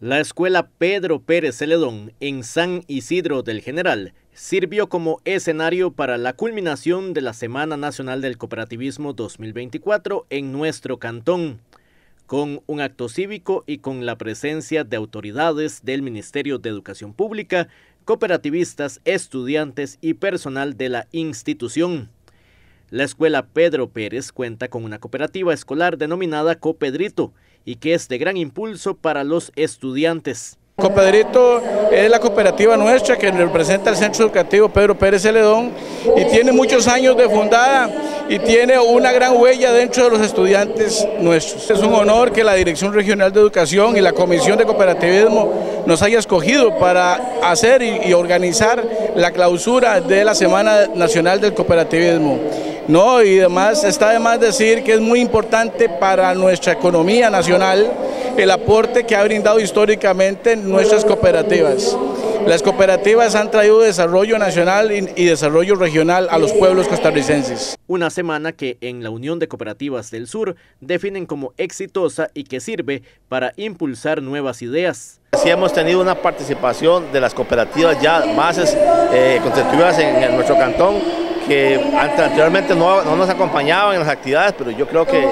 La escuela Pedro Pérez Celedón en San Isidro del General sirvió como escenario para la culminación de la Semana Nacional del Cooperativismo 2024 en nuestro cantón, con un acto cívico y con la presencia de autoridades del Ministerio de Educación Pública, cooperativistas, estudiantes y personal de la institución. La escuela Pedro Pérez cuenta con una cooperativa escolar denominada Copedrito y que es de gran impulso para los estudiantes. Copedrito es la cooperativa nuestra que representa el Centro Educativo Pedro Pérez Celedón y tiene muchos años de fundada y tiene una gran huella dentro de los estudiantes nuestros. Es un honor que la Dirección Regional de Educación y la Comisión de Cooperativismo nos haya escogido para hacer y, organizar la clausura de la Semana Nacional del Cooperativismo. No, y además está de más decir que es muy importante para nuestra economía nacional el aporte que ha brindado históricamente nuestras cooperativas. Las cooperativas han traído desarrollo nacional y desarrollo regional a los pueblos costarricenses. Una semana que en la Unión de Cooperativas del Sur definen como exitosa y que sirve para impulsar nuevas ideas. Sí hemos tenido una participación de las cooperativas ya bases eh, constituidas en nuestro cantón que anteriormente no, nos acompañaban en las actividades, pero yo creo que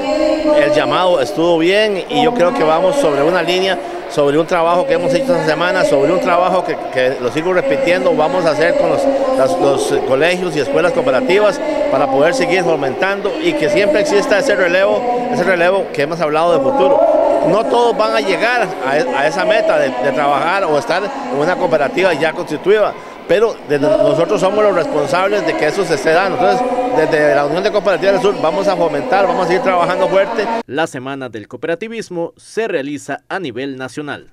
el llamado estuvo bien y yo creo que vamos sobre una línea, sobre un trabajo que hemos hecho esta semana, sobre un trabajo que, lo sigo repitiendo, vamos a hacer con los, colegios y escuelas cooperativas para poder seguir fomentando y que siempre exista ese relevo, ese relevo que hemos hablado de futuro. No todos van a llegar a, esa meta de trabajar o estar en una cooperativa ya constituida, pero nosotros somos los responsables de que eso se esté dando. Entonces, desde la Unión de Cooperativas del Sur vamos a fomentar, vamos a seguir trabajando fuerte. La Semana del Cooperativismo se realiza a nivel nacional.